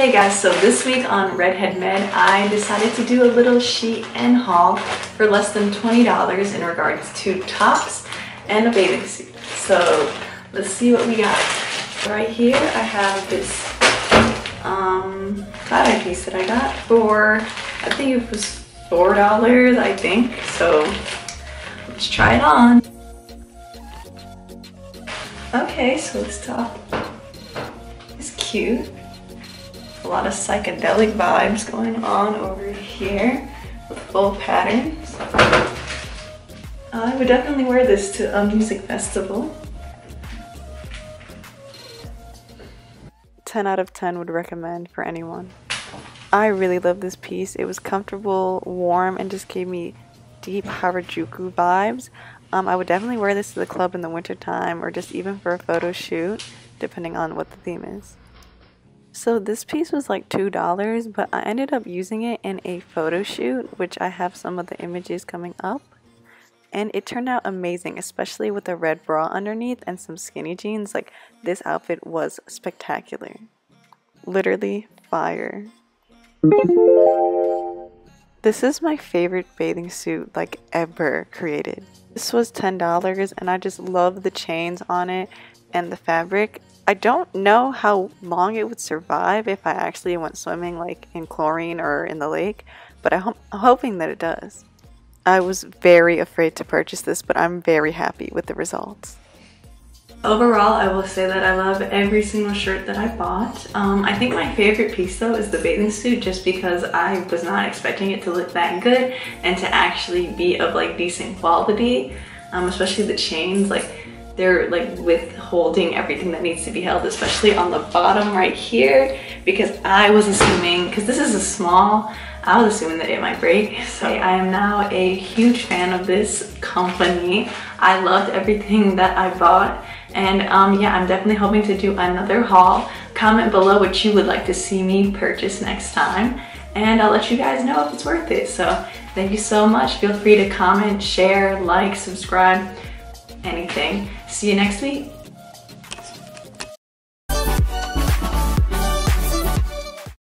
Hey guys, so this week on Redhead Med, I decided to do a little Shein haul for less than $20 in regards to tops and a bathing suit. So let's see what we got. Right here, I have this um, tie piece that I got for, I think it was $4, I think. So let's try it on. Okay, so this top is cute lot of psychedelic vibes going on over here with full patterns. I would definitely wear this to a music festival. 10 out of 10 would recommend for anyone. I really love this piece. It was comfortable, warm, and just gave me deep Harajuku vibes. Um, I would definitely wear this to the club in the wintertime or just even for a photo shoot, depending on what the theme is. So this piece was like $2, but I ended up using it in a photo shoot, which I have some of the images coming up. And it turned out amazing, especially with a red bra underneath and some skinny jeans. Like, this outfit was spectacular. Literally fire. This is my favorite bathing suit, like, ever created. This was $10, and I just love the chains on it and the fabric. I don't know how long it would survive if I actually went swimming like in chlorine or in the lake, but I'm hoping that it does. I was very afraid to purchase this, but I'm very happy with the results. Overall, I will say that I love every single shirt that I bought. Um, I think my favorite piece though is the bathing suit just because I was not expecting it to look that good and to actually be of like decent quality, um, especially the chains. Like they're like withholding everything that needs to be held, especially on the bottom right here, because I was assuming, because this is a small, I was assuming that it might break. So I am now a huge fan of this company. I loved everything that I bought. And um, yeah, I'm definitely hoping to do another haul. Comment below what you would like to see me purchase next time. And I'll let you guys know if it's worth it. So thank you so much. Feel free to comment, share, like, subscribe anything. See you next week.